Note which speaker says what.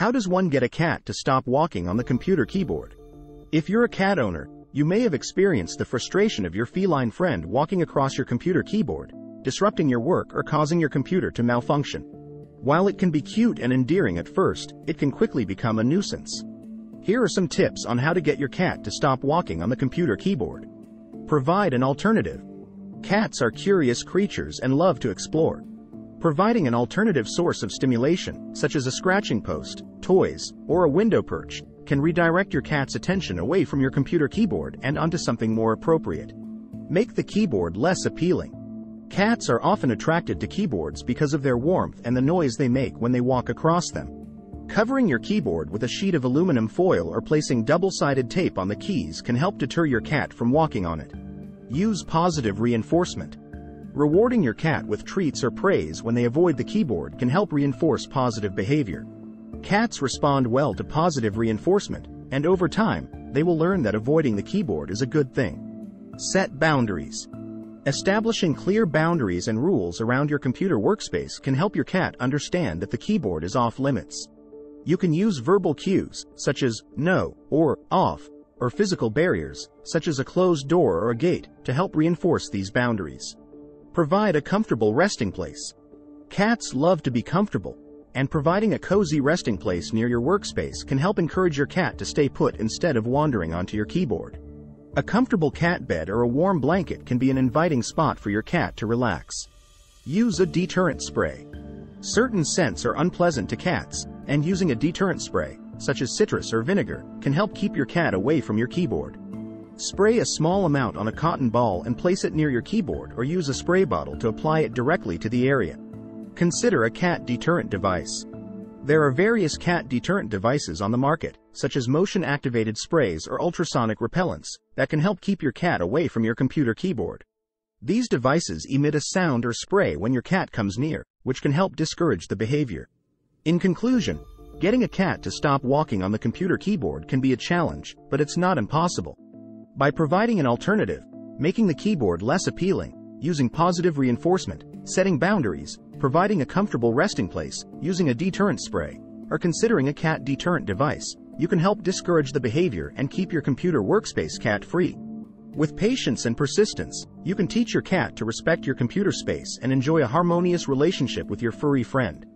Speaker 1: How does one get a cat to stop walking on the computer keyboard? If you're a cat owner, you may have experienced the frustration of your feline friend walking across your computer keyboard, disrupting your work or causing your computer to malfunction. While it can be cute and endearing at first, it can quickly become a nuisance. Here are some tips on how to get your cat to stop walking on the computer keyboard. Provide an alternative. Cats are curious creatures and love to explore. Providing an alternative source of stimulation, such as a scratching post, toys, or a window perch, can redirect your cat's attention away from your computer keyboard and onto something more appropriate. Make the keyboard less appealing. Cats are often attracted to keyboards because of their warmth and the noise they make when they walk across them. Covering your keyboard with a sheet of aluminum foil or placing double-sided tape on the keys can help deter your cat from walking on it. Use positive reinforcement. Rewarding your cat with treats or praise when they avoid the keyboard can help reinforce positive behavior. Cats respond well to positive reinforcement, and over time, they will learn that avoiding the keyboard is a good thing. Set boundaries. Establishing clear boundaries and rules around your computer workspace can help your cat understand that the keyboard is off limits. You can use verbal cues, such as no or off, or physical barriers, such as a closed door or a gate, to help reinforce these boundaries. Provide a comfortable resting place. Cats love to be comfortable, and providing a cozy resting place near your workspace can help encourage your cat to stay put instead of wandering onto your keyboard. A comfortable cat bed or a warm blanket can be an inviting spot for your cat to relax. Use a deterrent spray. Certain scents are unpleasant to cats, and using a deterrent spray, such as citrus or vinegar, can help keep your cat away from your keyboard. Spray a small amount on a cotton ball and place it near your keyboard or use a spray bottle to apply it directly to the area. Consider a cat deterrent device. There are various cat deterrent devices on the market, such as motion-activated sprays or ultrasonic repellents, that can help keep your cat away from your computer keyboard. These devices emit a sound or spray when your cat comes near, which can help discourage the behavior. In conclusion, getting a cat to stop walking on the computer keyboard can be a challenge, but it's not impossible. By providing an alternative, making the keyboard less appealing, using positive reinforcement, setting boundaries, providing a comfortable resting place, using a deterrent spray, or considering a cat deterrent device, you can help discourage the behavior and keep your computer workspace cat-free. With patience and persistence, you can teach your cat to respect your computer space and enjoy a harmonious relationship with your furry friend.